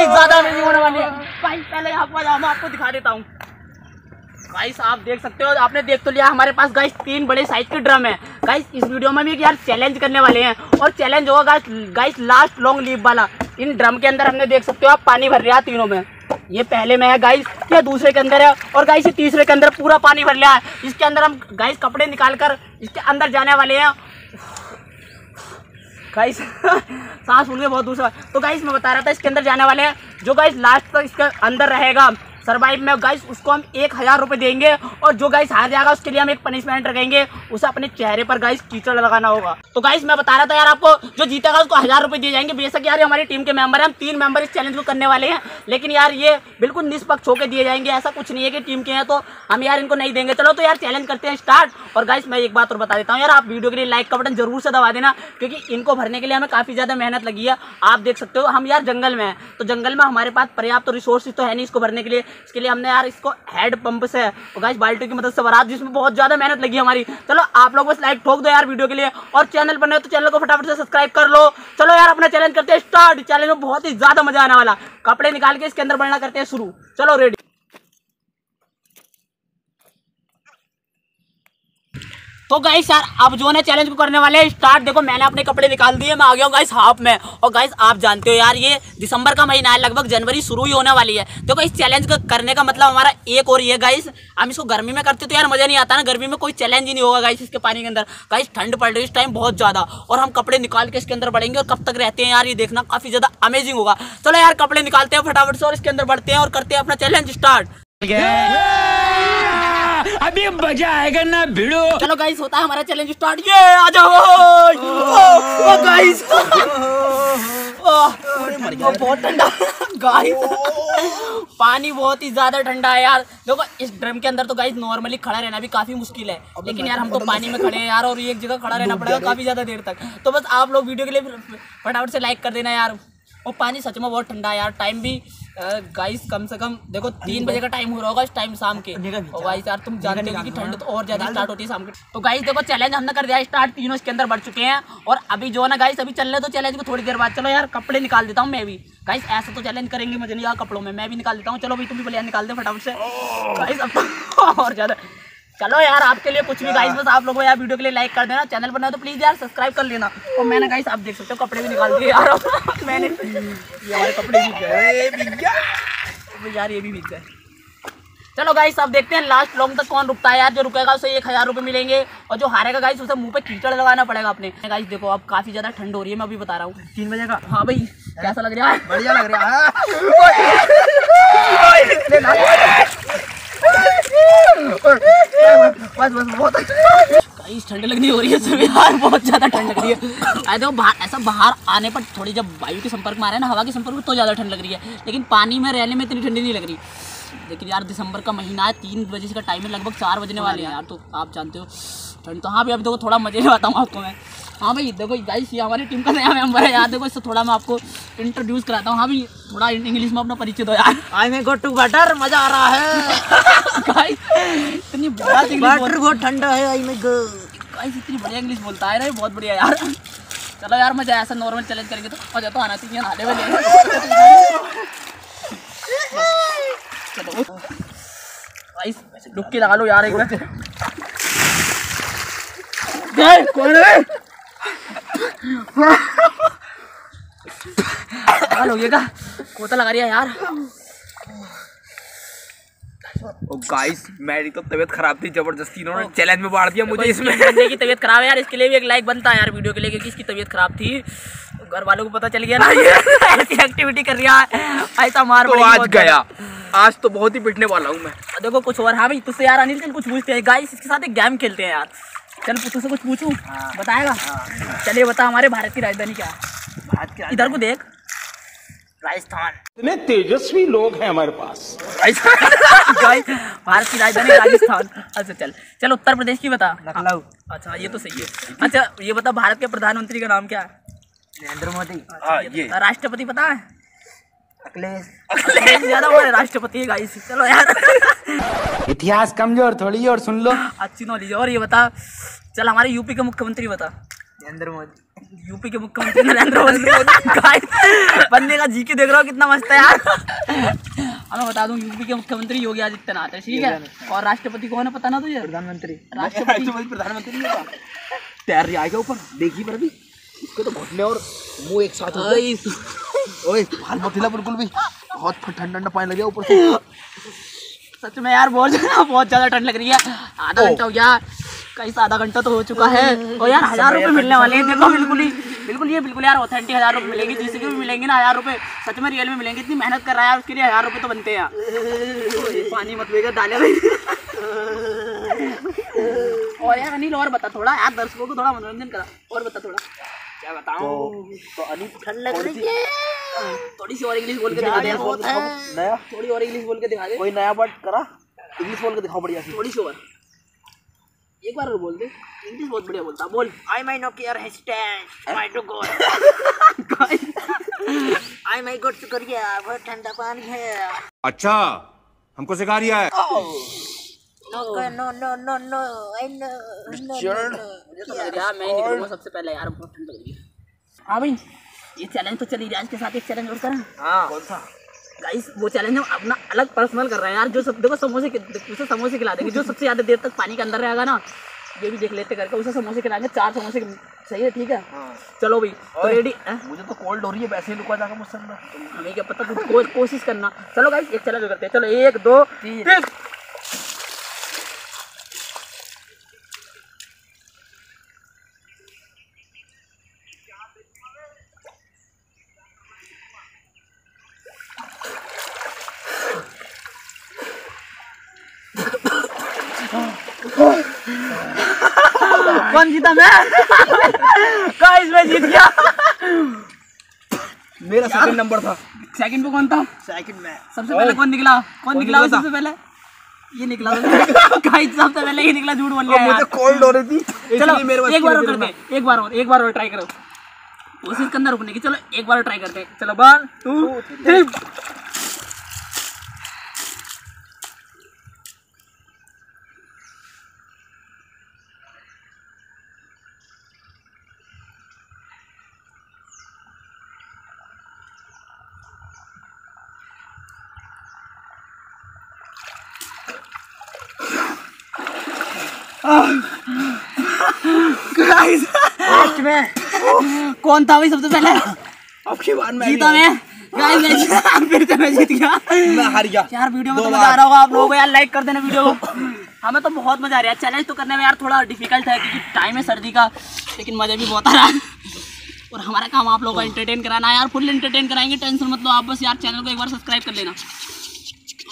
ही ज़्यादा अमेजिंग होने वाली गाइस पहले यहाँ पर आपको दिखा देता हूँ। गाइस आप देख सकते हो, आपने देख तो लिया, हमारे पास गाइस तीन बड़े साइज़ के ड्रम है। गाइस इस वीडियो में भी यार चैलेंज करने वाले हैं। और चैलेंज होगा guys guys last long leave वाला। इन ड्रम के अंदर हमने देख सकते हो, आप पानी भर है तीनों में। ये पहले में है गाइस ये दूसरे के अंदर है, और गाइस ये तीसरे के अंदर पूरा पानी भर लिया है। इसके अंदर हम गाइस कपड़े निकाल कर इसके अंदर जाने वाले हैं। गाइस सांस फूल के बहुत दूसरा तो गाइस मैं बता रहा था, इसके अंदर जाने वाले हैं। जो गाइस लास्ट तक इसके अंदर रहेगा सरवाइव में गाइस उसको हम एक हज़ार रुपये देंगे और जो गाइस हार जाएगा, उसके लिए हम एक पनिशमेंट रखेंगे। उसे अपने चेहरे पर गाइस कीचड़ लगाना होगा। तो गाइस मैं बता रहा था यार आपको, जो जीतेगा उसको हज़ार रुपये दिए जाएँगे। बेशक यार हमारी टीम के मेंबर हैं, हम तीन मेंबर इस चैलेंज को करने वाले हैं। लेकिन यार ये बिल्कुल निष्पक्ष होकर दिए जाएँगे, ऐसा कुछ नहीं है कि टीम के हैं तो हम यार इनको नहीं देंगे। चलो तो यार चैलेंज करते हैं स्टार्ट और गाइस मैं एक बात और बता देता हूँ यार, आप वीडियो के लिए लाइक का बटन ज़रूर से दबा देना, क्योंकि इनको भरने के लिए हमें काफ़ी ज़्यादा मेहनत लगी है। आप देख सकते हो, हम यार जंगल में हैं। तो जंगल में हमारे पास पर्याप्त रिसोर्सेज तो है नहीं इसको भरने के लिए। इसके लिए हमने यार इसको हेड पंप से गाइस बाल्टी की मदद से भरा जिसमें बहुत ज़्यादा मेहनत लगी हमारी। चलो, आप लोग बस लाइक ठोक दो यार वीडियो के लिए, और चैनल पर नहीं तो चैनल को फटाफट से सब्सक्राइब कर लो। चलो यार, अपना चैलेंज करते हैं स्टार्ट चैलेंज में बहुत ही ज़्यादा मज़ा आने वाला। कपड़े निकाल के इसके अंदर बढ़ना करते हैं शुरू। चलो रेडी तो गाइस यार अब जो है चैलेंज को करने वाले हैं स्टार्ट देखो, मैंने अपने कपड़े निकाल दिए, मैं आ गया हूँ गाइस हाफ़ में। और गाइस आप जानते हो यार, ये दिसंबर का महीना है, लगभग जनवरी शुरू ही होने वाली है। देखो इस चैलेंज को करने का मतलब हमारा एक और ये गाइस हम इसको गर्मी में करते तो यार मज़ा नहीं आता ना, गर्मी में कोई चैलेंज ही नहीं होगा गाइस इसके पानी के अंदर। गाइस ठंड पड़ रही है इस टाइम बहुत ज़्यादा, और हम कपड़े निकाल के इसके अंदर बढ़ेंगे, और कब तक रहते हैं यार, ये देखना काफ़ी ज़्यादा अमेजिंग होगा। चलो यार, कपड़े निकालते हैं फटाफट से, और इसके अंदर बढ़ते हैं और करते हैं अपना चैलेंज स्टार्ट अभी मज़ा आएगा ना भिड़ो। चलो गाइस होता है हमारा चैलेंज स्टार्ट ये आ जाओ ओ गाइस बहुत ठंडा। गाइस पानी बहुत ही ज़्यादा ठंडा है यार। देखो इस ड्रम के अंदर तो गाइस नॉर्मली खड़ा रहना भी काफ़ी मुश्किल है। लेकिन यार हम तो पानी में खड़े हैं यार और एक जगह खड़ा रहना पड़ेगा काफ़ी ज़्यादा देर तक। तो बस आप लोग वीडियो के लिए फटाफट से लाइक कर देना यार। और पानी सच में बहुत ठंडा है यार। टाइम भी गाइस कम से कम देखो तीन बजे का टाइम हो रहा होगा इस टाइम शाम के। और गाइस यार तुम जानते हो कि ठंड तो और ज़्यादा स्टार्ट होती है शाम के। तो गाइस देखो चैलेंज हमने कर दिया स्टार्ट तीनों इसके अंदर बढ़ चुके हैं। और अभी जो ना गाइस अभी चल रहे तो चैलेंज को थोड़ी देर बाद। चलो यार कपड़े निकाल देता हूँ मैं भी। गाइस ऐसा तो चैलेंज करेंगे मुझे नहीं यार कपड़ों में। मैं भी निकाल देता हूँ। चलो भाई तुम भी भले निकाल दे फटाफट से। गाइस अब तो और ज़्यादा। चलो यार आपके लिए कुछ भी गाइस बस आप लोगों यार वीडियो के लिए लाइक कर देना। चैनल पर तो प्लीज़ यार सब्सक्राइब कर लेना। और मैंने गाइस आप देख सकते हो कपड़े भी निकाल दिए यार। मैंने ये हमारे कपड़े भी गए। यार ये भी बिक गए। चलो गाइस अब देखते हैं लास्ट लॉन्ग तक कौन रुकता है यार। जो रुकेगा उसे एक हज़ार रुपये मिलेंगे। और जो हारेगा गाइस उसे मुँह पे कीचड़ लगाना पड़ेगा अपने। गाइस देखो अब काफ़ी ज़्यादा ठंड हो रही है मैं अभी बता रहा हूँ। तीन बजे का। हाँ भाई कैसा लग रहा है? बढ़िया लग रहा है। बस बस बहुत ठंड लगनी हो रही है सब यार, बहुत ज़्यादा ठंड लग रही है। देखो बाहर, ऐसा बाहर आने पर थोड़ी जब वायु के संपर्क में आ रहे हैं ना, हवा के संपर्क में तो ज़्यादा ठंड लग रही है। लेकिन पानी में रहने में इतनी ठंडी नहीं लग रही। लेकिन यार, दिसंबर का महीना है, तीन बजे का टाइम है, लगभग चार बजने वाले हैं यार तो आप जानते हो। ठंड तो हाँ भी अभी देखो, थोड़ा मज़े में बताऊँ आपको मैं। हाँ भाई देखो गाइस ये हमारी टीम का नया मेंबर है यार। देखो इससे थोड़ा मैं आपको इंट्रोड्यूस कराता हूँ। हाँ भाई थोड़ा इंग्लिश में अपना परिचय दो यार। आई में गो टू बटर मज़ा आ रहा है। गाइस इतनी बढ़िया बटर बहुत ठंडा है आई में गो गाइस इतनी बढ़िया इंग्लिश बोलता है। ना बहुत बढ़िया यार। चलो यार मज़ा ऐसा नॉर्मल चैलेंज करेंगे तो। मज़ा तो आना चाहिए नहाने वाले चलो। गाइस डुबकी लगा लो यार एक बार। कौन है? हो गया का कोता लगा रही है यार। ओ गाइस मेरी तो तबीयत खराब थी ज़बरदस्ती। इन्होंने चैलेंज में बांट दिया मुझे इसमें। बंदे की तबीयत खराब है यार इसके लिए भी एक लाइक बनता है यार वीडियो के लिए क्योंकि इसकी तबीयत खराब थी। घर वालों को पता चल गया ना ऐसी एक्टिविटी कर रहा है। ऐसा मार तो आज गया। आज तो बहुत ही पिटने वाला हूँ मैं। देखो कुछ और। हाँ भाई तुझसे यार अनिल कुछ पूछते हैं। गाइस इसके साथ एक गेम खेलते हैं यार। चल से कुछ पूछूँ? बताएगा? चलिए बता हमारे भारत की राजधानी क्या है? भारत के इधर को देख। राजस्थान। इतने तेजस्वी लोग हैं हमारे पास। गाइस भारत की राजधानी राजस्थान। अच्छा चल। चल उत्तर प्रदेश की बता। लखनऊ। अच्छा ये तो सही है। अच्छा ये बता भारत के प्रधानमंत्री का नाम क्या है? नरेंद्र मोदी। हाँ ये। राष्ट्रपति पता है? अखिलेश अखिलेश यादव हमारे राष्ट्रपति है गाइस चलो यार। इतिहास कमज़ोर थोड़ी और सुन लो। अच्छी नॉलेज और ये बता चल हमारे यूपी के मुख्यमंत्री बता। नरेंद्र मोदी। यूपी के मुख्यमंत्री नरेंद्र मोदी। गाइस बंदे का जी के देख रहा हो कितना मस्त है यार। मैं बता दूँ यूपी के मुख्यमंत्री योगी आदित्यनाथ है ठीक है? और राष्ट्रपति कौन है पता ना तुझे? प्रधानमंत्री। राष्ट्रपति। प्रधानमंत्री रही आएगा ऊपर। देखी पर भी। इसके तो घुटने और मुँह एक साथ हो। ओए, हाल मत हिला बिल्कुल भी। बहुत ठंडा ठंडा पानी लगे ऊपर से। सच में यार बहुत ज़्यादा बहुत ज़्यादा ठंड लग रही है। आधा घंटा हो गया कहीं से आधा घंटा तो हो चुका है। और यार हज़ार रुपए मिलने वाले हैं। देखो बिल्कुल ही बिल्कुल ये बिल्कुल यार ऑथेंटिक हज़ार रुपए मिलेंगे जिससे कि भी मिलेंगे ना हज़ार रुपए। सच में रियल में मिलेंगे इतनी मेहनत कर रहा है उसके लिए हज़ार रुपए तो बनते हैं। पानी मत लेगा डाले भाई। और यार अनिल और बता थोड़ा यार दर्शकों को थोड़ा मनोरंजन करा और बता थोड़ा। क्या बताऊँ? तो अनिल ठंड लग रही है। थोड़ी सी और इंग्लिश बोल के दिखा दे बहुत है। नया। थोड़ी और इंग्लिश बोल के दिखा दे। कोई नया वर्ड करा? इंग्लिश बोल के दिखाओ बढ़िया सी। थोड़ी सी और। एक बार और बोल दे। इंग्लिश बहुत बढ़िया बोलता बोल। I my no care hashtag my to go I my got to Korea बहुत ठंडा पानी है। अच्छा हमको सिखा रिया है। No no no no no I know मुझे तो लग रहा मैं निकलूँगा सबसे पहले यार बहुत ठंड लग रही है हाँ भाई ये चैलेंज तो चल ही रहा है इसके साथ एक चैलेंज और करें हाँ कौन सा गाइस वो चैलेंज हम अपना अलग पर्सनल कर रहे हैं यार जो सब देखो समोसे उसे समोसे खिला देंगे जो सबसे ज़्यादा देर तक पानी के अंदर रहेगा ना ये भी देख लेते करके उसे समोसे खिलाएँगे चार समोसे सही है ठीक है चलो भाई तो रेडी मुझे तो कोल्ड हो रही है वैसे ही लुका जाएगा मुझसे हमें क्या पता तू कोशिश करना चलो गाइस एक चैलेंज करते हैं चलो एक दो तीन जीता मैं? गाइस मैं जीत गया। मेरा सेकंड नंबर था। सेकंड पे कौन था? सेकंड में। सबसे पहले कौन निकला? कौन निकला सबसे पहले? ये निकला गाइस सबसे पहले ये निकला झूठ बोल गया मुझे कोल्ड हो रही थी चलो एक बार और करते हैं, एक बार और एक बार और ट्राई करो। कोशिश करना रुकने की चलो एक बार ट्राई करते हैं। चलो one two three guys last में कौन था भाई सबसे पहले? आपकी बार मैं जीता मैं। गाइस मैं जीता फिर से मैं जीत गया। मैं हार गया। यार वीडियो में तो मज़ा आ रहा होगा। आप लोगों को यार लाइक कर देना वीडियो को। हमें तो बहुत मज़ा आ रहा है। चैलेंज तो करने में यार थोड़ा डिफ़िकल्ट है क्योंकि टाइम है सर्दी का लेकिन मज़ा भी बहुत आ रहा है। और हमारा काम आप लोगों को एंटरटेन कराना है। यार फुल एंटरटेन कराएँगे टेंशन मत लो। आप बस यार चैनल को एक बार सब्सक्राइब कर लेना।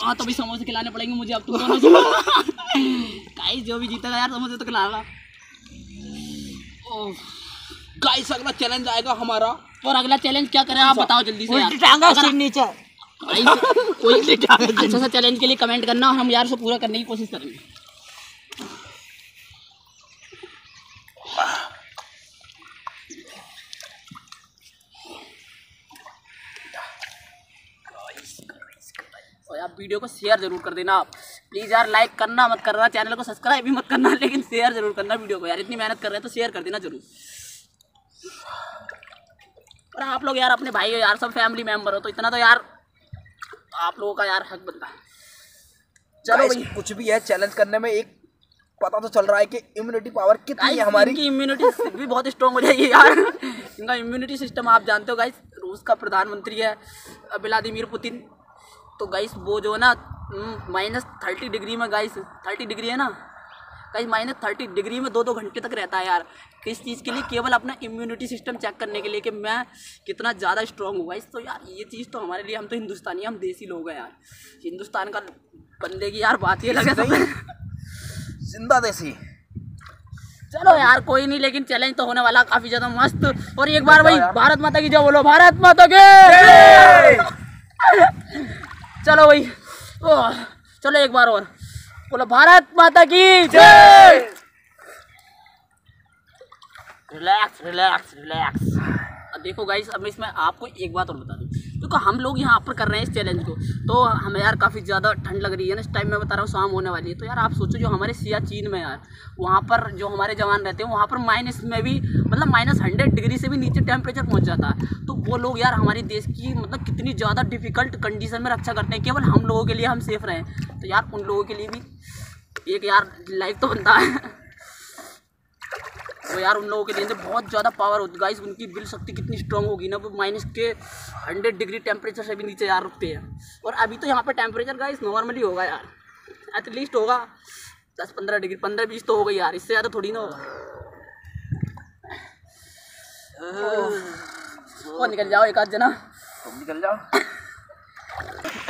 हाँ तो भी समोसे खिलाने पड़ेंगे मुझे अब तुम दोनों गाइस जो भी जीतेगा यार तो खिलाएगा ओह गाइस अगला चैलेंज आएगा हमारा। और अगला चैलेंज क्या करें आप बताओ जल्दी से यार। टांगा सिर नीचे। कोई अच्छा सा चैलेंज के लिए कमेंट करना हम यार उसे पूरा करने की कोशिश करेंगे। और आप वीडियो को शेयर ज़रूर कर देना। आप प्लीज़ यार लाइक करना मत करना चैनल को सब्सक्राइब भी मत करना लेकिन शेयर ज़रूर करना वीडियो को यार। इतनी मेहनत कर रहे हैं तो शेयर कर देना ज़रूर। और आप लोग यार अपने भाई हो यार सब फैमिली मेंबर हो तो इतना तो यार आप लोगों का यार हक बनता है। चलो भाई कुछ भी है चैलेंज करने में एक पता तो चल रहा है कि इम्यूनिटी पावर कितनी है हमारी। इनकी इम्यूनिटी भी बहुत स्ट्रॉन्ग हो जाएगी यार। इनका इम्यूनिटी सिस्टम आप जानते हो गाइस रूस का प्रधानमंत्री है व्लादिमीर पुतिन। तो गाइस वो जो है ना माइनस थर्टी डिग्री में गाइस थर्टी डिग्री है ना? गाइस माइनस थर्टी डिग्री में दो दो घंटे तक रहता है यार। किस चीज़ के लिए? केवल अपना इम्यूनिटी सिस्टम चेक करने के लिए कि मैं कितना ज़्यादा स्ट्रॉन्ग हूँ। गाइस तो यार ये चीज़ तो हमारे लिए हम तो हिंदुस्तानी हम देसी लोग हैं यार। हिंदुस्तान का बंदे की यार बात ही लगे ज़िंदा देसी। चलो यार कोई नहीं लेकिन चैलेंज तो होने वाला काफ़ी ज़्यादा मस्त। और एक बार भाई भारत माता की जय बोलो भारत माता के। चलो भाई। ओह, चलो एक बार और। बोलो भारत माता की जय। रिलैक्स रिलैक्स रिलैक्स देखो गाइस अब इसमें आपको एक बात और बता दूँ। देखो हम लोग यहाँ पर कर रहे हैं इस चैलेंज को। तो हमें यार काफ़ी ज़्यादा ठंड लग रही है ना, इस टाइम मैं बता रहा हूँ, शाम होने वाली है। तो यार आप सोचो, जो हमारे सिया चीन में यार, वहाँ पर जो हमारे जवान रहते हैं, वहाँ पर माइनस में भी मतलब माइनस हंड्रेड डिग्री से भी नीचे टेम्परेचर पहुँच जाता है। तो वो लोग यार हमारे देश की मतलब कितनी ज़्यादा डिफ़िकल्ट कंडीशन में रक्षा करते हैं, केवल हम लोगों के लिए हम सेफ़ रहें तो यार उन लोगों के लिए भी एक यार लाइफ तो बनता है। तो यार उन लोगों के लिए तो बहुत ज़्यादा पावर होती है गाइस उनकी बिल शक्ति कितनी स्ट्रांग होगी ना वो माइनस के हंड्रेड डिग्री टेम्परेचर से भी नीचे यार रुकते हैं। और अभी तो यहाँ पर टेम्परेचर गाइस नॉर्मली होगा यार। एटलीस्ट होगा। दस पंद्रह डिग्री पंद्रह बीस तो होगा यार इससे ज़्यादा थोड़ी ना होगा। और निकल जाओ एक आध जना। निकल जाओ।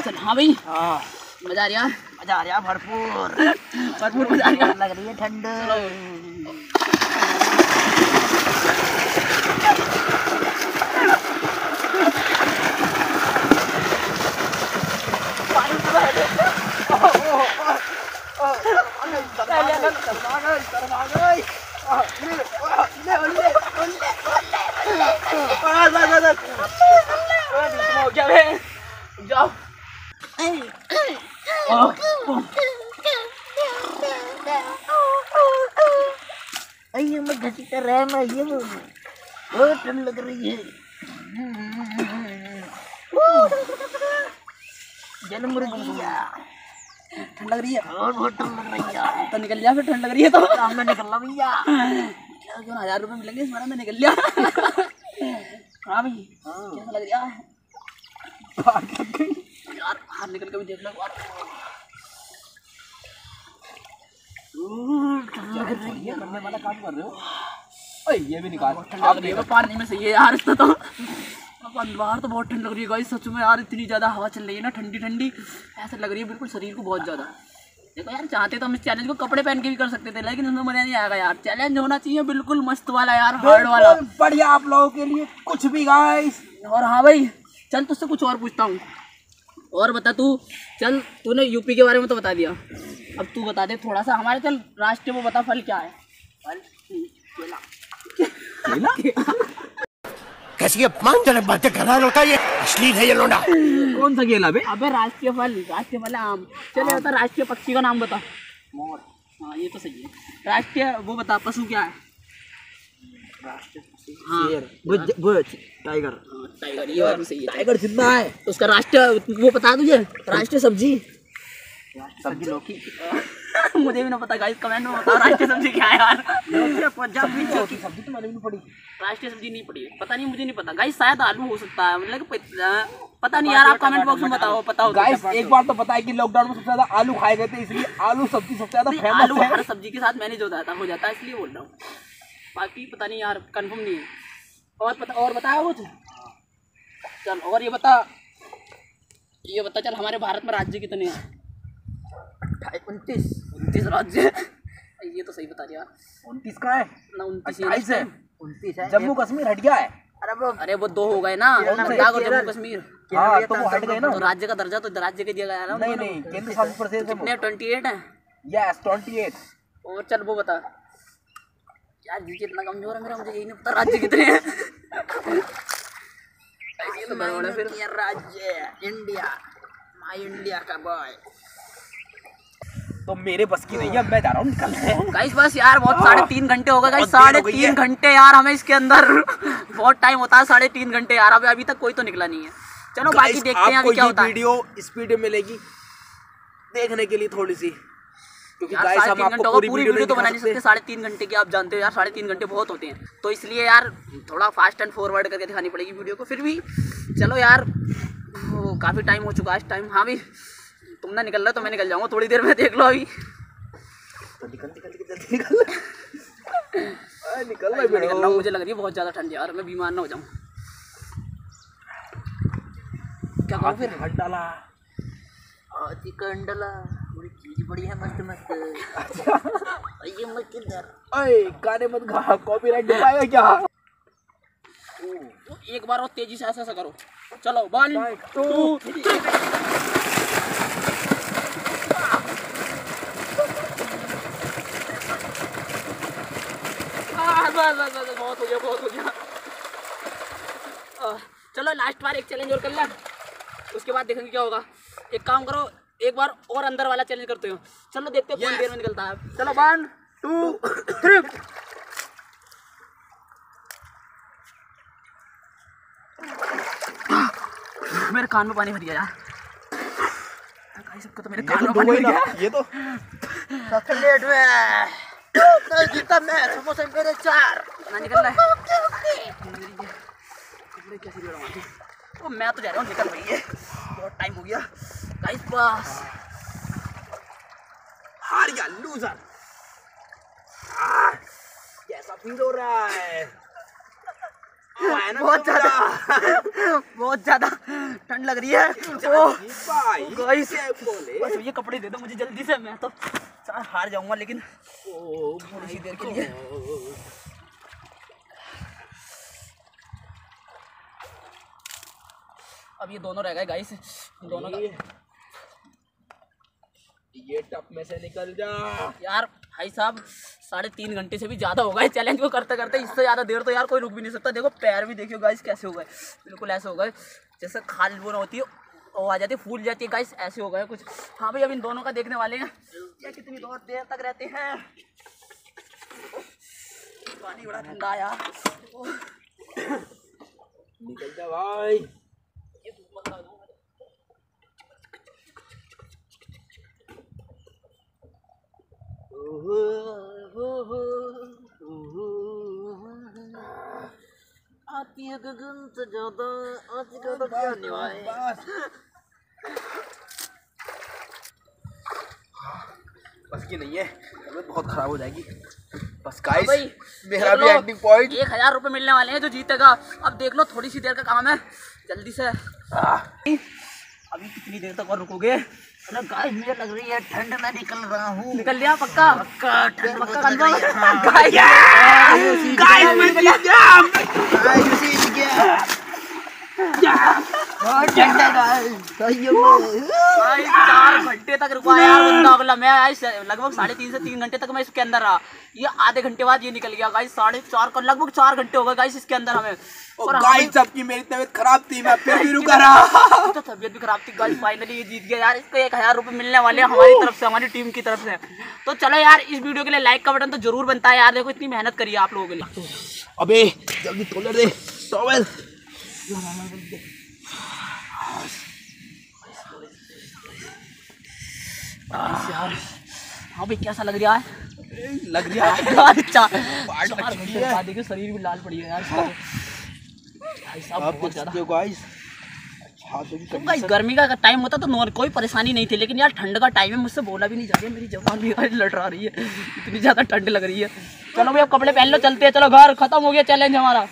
चल हाँ भाई। हाँ। मज़ा आ रहा मज़ा आ रहा भरपूर। भरपूर मज़ा आ रहा लग रही है ठंड। अये मैं घसी कर रहा है मैं ये बहुत ठंड लग रही है जल मुर्गिया ठंड लग रही है। बहुत ठंड लग रही है? तो निकल जा फिर ठंड लग रही है तो। सामने निकल रहा भैया क्या हज़ार रुपये मिलेंगे इस बारे में? निकल लिया हाँ भाई कैसा लग रहा है? यार बाहर निकल के भी देख लो एक बार। ये भी निकाल। ठंड लग रही है। पानी में सही है यार तो। अब बाहर तो बहुत ठंड लग रही है गाइस सच में यार इतनी ज़्यादा हवा चल रही है ना ठंडी ठंडी ऐसा लग रही है बिल्कुल शरीर को बहुत ज़्यादा। देखो यार चाहते तो हम इस चैलेंज को कपड़े पहन के भी कर सकते थे लेकिन उसमें मज़ा नहीं आएगा यार। चैलेंज होना चाहिए बिल्कुल मस्त वाला यार हार्ड वाला। बढ़िया आप लोगों के लिए कुछ भी गाइस और हाँ भाई चल तुझसे कुछ और पूछता हूँ। और बता तू चल तूने यूपी के बारे में तो बता दिया। अब तू बता दे थोड़ा सा हमारे चल राष्ट्रीय वो बता फल क्या है? फल हम्म, केला? कैसी अपमानजनक बातें कर रहा है लड़का ये? अश्लील है ये लोंडा। कौन सा केला बे? अबे राष्ट्रीय फल राष्ट्रीय फल आम चले बता राष्ट्रीय पक्षी का नाम बता। मोर हाँ ये तो सही है। राष्ट्रीय वो बता पशु क्या है? हाँ। टाइगर हाँ, टाइगर ये बात भी सही है। टाइगर ज़िंदा है। उसका राष्ट्रीय वो बता तुझे राष्ट्रीय सब्ज़ी। सब्ज़ी लौकी। मुझे भी ना पता गाइस कमेंट में बताओ राष्ट्रीय सब्ज़ी क्या है यार। पंजाब की सब्ज़ी तो मालूम नहीं पड़ी। राष्ट्रीय सब्ज़ी नहीं पड़ी है पता नहीं मुझे नहीं पता। गाइस शायद आलू हो सकता है मतलब पता नहीं यार आप कमेंट बॉक्स में बताओ पता हो तो। गाइस एक बार तो पता है कि लॉकडाउन में सबसे ज़्यादा आलू खाए गए थे इसलिए आलू सब्ज़ी सबसे ज़्यादा फ़ेमस आलू हर सब्ज़ी के साथ मैनेज हो जाता हो जाता है इसलिए बोल रहा हूँ। बाकी पता नहीं यार कंफर्म नहीं है। और पता और बताया कुछ? चल और ये बता ये बता चल हमारे भारत में राज्य कितने हैं? उनतीस। उनतीस राज्य ये तो सही बता दिया। उनतीस का है? ना उनतीस है। उनतीस है। जम्मू कश्मीर हट गया है। अरे वो अरे वो दो हो गए ना लद्दाख और जम्मू कश्मीर। हाँ तो वो हट गए ना। तो राज्य का दर्जा तो राज्य के दिया गया ना नहीं नहीं केंद्र शासित प्रदेश कितने ट्वेंटी एट है? Yes twenty eight. और चल वो बता। यार जीके इतना कमज़ोर है मेरा मुझे यही नहीं पता राज्य कितने हैं। तो फिर। राज्य इंडिया। माय इंडिया का बॉय तो मेरे बस की नहीं है मैं जा रहा हूँ निकल गाइस बस यार बहुत साढ़े तीन घंटे हो गए। गाइस साढ़े तीन घंटे यार हमें इसके अंदर। बहुत टाइम होता है साढ़े तीन घंटे यार। अभी अभी तक कोई तो निकला नहीं है। चलो बाकी देखते हैं अभी क्या होता है। वीडियो स्पीड में मिलेगी। देखने के लिए थोड़ी सी क्योंकि गाइस हम आपको पूरी पूरी वीडियो वीडियो तो बना नहीं सकते। सकते। साढ़े तीन घंटे की आप जानते हो यार साढ़े तीन घंटे बहुत होते हैं। तो इसलिए यार थोड़ा फास्ट एंड फॉरवर्ड करके दिखानी पड़ेगी वीडियो को। फिर भी चलो यार काफ़ी टाइम हो चुका है इस टाइम हाँ भी तुम ना निकल रहे तो मैं निकल जाऊँगा थोड़ी देर में देख लो अभी। निकल निकल निकल निकल। निकल भाई निकल रहा मुझे लग रही है बहुत ज़्यादा ठंड यार मैं बीमार ना हो जाऊँ। क्या करूँ फिर? हट डाला कंडला। पूरी चीज़ बड़ी है मस्त मस्त। ये मत किधर अरे गाने मत गा। कॉपीराइट दिखाएगा क्या? एक बार और तेज़ी से ऐसा ऐसा करो। चलो वन टू बस बस बस बस, बहुत हो गया बहुत हो गया चलो लास्ट बार एक चैलेंज और कर लें। उसके बाद देखेंगे क्या होगा। एक काम करो एक बार और अंदर वाला चैलेंज करते हो। चलो देखते हो कौन देर में निकलता है। चलो वन टू थ्री मेरे कान में पानी भर गया यार। सबको तो मेरे कान में पानी भर गया। ये तो लेट में रहा है मैं तो जा रहा हूँ निकल रही है बहुत टाइम हो गया गाइस बस हार गया लूजर कैसा फील हो रहा है बहुत ज़्यादा बहुत ज़्यादा ठंड लग रही है। ओ गाइस बस ये कपड़े दे दो मुझे जल्दी से मैं तो चार हार जाऊँगा लेकिन थोड़ी सी देर के लिए। अब ये दोनों रह गए गाइस दोनों का ये टप में से निकल जा। यार भाई साहब साढ़े तीन घंटे से भी ज़्यादा हो गए चैलेंज को करते करते इससे ज़्यादा देर तो यार कोई रुक भी नहीं सकता। देखो पैर भी देखियो गाइस कैसे हो गए। बिल्कुल ऐसे हो गए जैसे खाल वो होती है। वो आ जाती फूल जाती है। गाइस ऐसे हो गए कुछ। हाँ भाई अब इन दोनों का देखने वाले हैं। ये कितनी बहुत देर तक रहते हैं। पानी बड़ा ठंडा यार। निकल जा भाई। ये धूप मत लगा दो। है गगन से ज़्यादा। आज का तो क्या निभाए बस। की नहीं है तबीयत बहुत खराब हो जाएगी। बस हाँ गाइस मेरा भी एंडिंग पॉइंट एक हज़ार रुपए मिलने वाले हैं जो जीतेगा। अब देख लो थोड़ी सी देर का काम है। जल्दी से। अभी कितनी देर तक और रुकोगे? अरे गाइस मुझे लग रही है ठंड में निकल रहा हूँ। निकल लिया पक्का? पक्का ठंड पक्का है। हाँ। कंफर्म गाइस मैं गाइस जीत गया बहुत ठंड है गाइस सही है भाई चार घंटे तक रुका यार बंदा। अगला मैं लगभग साढ़े तीन से तीन घंटे तक मैं इसके अंदर रहा। ये आधे घंटे बाद ये निकल गया। गाइस साढ़े चार का लगभग चार घंटे हो गए गाइस इसके अंदर हमें। और गाइस सबकी मेरी तबीयत खराब थी मैं फिर भी रुका रहा। तो तबीयत भी खराब थी। गाइस फाइनली ये जीत गया। यार इसको एक हज़ार रुपये मिलने वाले हैं हमारी तरफ़ से हमारी टीम की तरफ़ से। तो चलो यार इस वीडियो के लिए लाइक का बटन तो ज़रूर बनता है यार। देखो इतनी मेहनत करी है आप लोगों के लिए। अबे जल्दी तोले दे। टॉवेल यार हाँ भाई कैसा लग रहा है? लग गया अच्छा। पार्ट चार घंटे बाद शरीर भी लाल पड़ी है यार तो। आप देख सकते हो गाइस तो गाइस गर्मी का टाइम होता तो नॉर कोई परेशानी नहीं थी लेकिन यार ठंड का टाइम है मुझसे बोला भी नहीं जा रही है मेरी जवान भी यार लड़ रही है। इतनी ज़्यादा ठंड लग रही है। चलो भाई अब कपड़े पहन लो चलते हैं। चलो घर खत्म हो गया चैलेंज हमारा।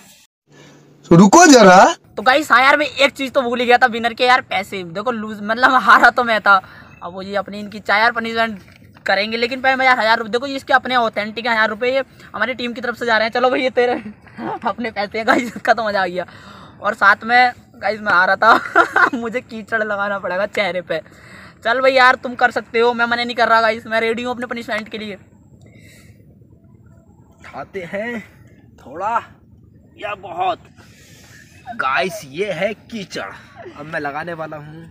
रुको जरा। तो गाइस हाँ यार मैं एक चीज़ तो भूल ही गया था विनर के यार पैसे। देखो लूज मतलब हारा तो मैं था। अब वो ये अपनी इनकी चार यार पनिशमेंट करेंगे लेकिन पहले मैं यार हज़ार रुपये देखो ये इसके अपने ऑथेंटिक हज़ार रुपये ये हमारी टीम की तरफ़ से जा रहे हैं। चलो भाई ये तेरे अपने पैसे हैं गाइस इसका तो मज़ा आ गया। और साथ में गाइस मैं आ रहा था मुझे कीचड़ लगाना पड़ेगा चेहरे पे। चल भाई यार तुम कर सकते हो मैं मना नहीं कर रहा गाइस मैं रेडी हूँ अपने पनिशमेंट के लिए। खाते हैं थोड़ा या बहुत। गाइस ये है कीचड़। अब मैं लगाने वाला हूँ।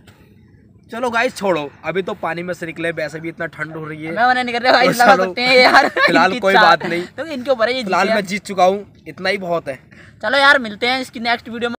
चलो गाइस छोड़ो। अभी तो पानी में से निकले वैसे भी इतना ठंड हो रही है। मैं नहीं कर रहा गाइस तो लगा सकते हैं यार। फ़िलहाल कोई बात नहीं। तो इनके ऊपर है ये फ़िलहाल मैं जीत चुका हूँ। इतना ही बहुत है। चलो यार मिलते हैं इसकी नेक्स्ट वीडियो में।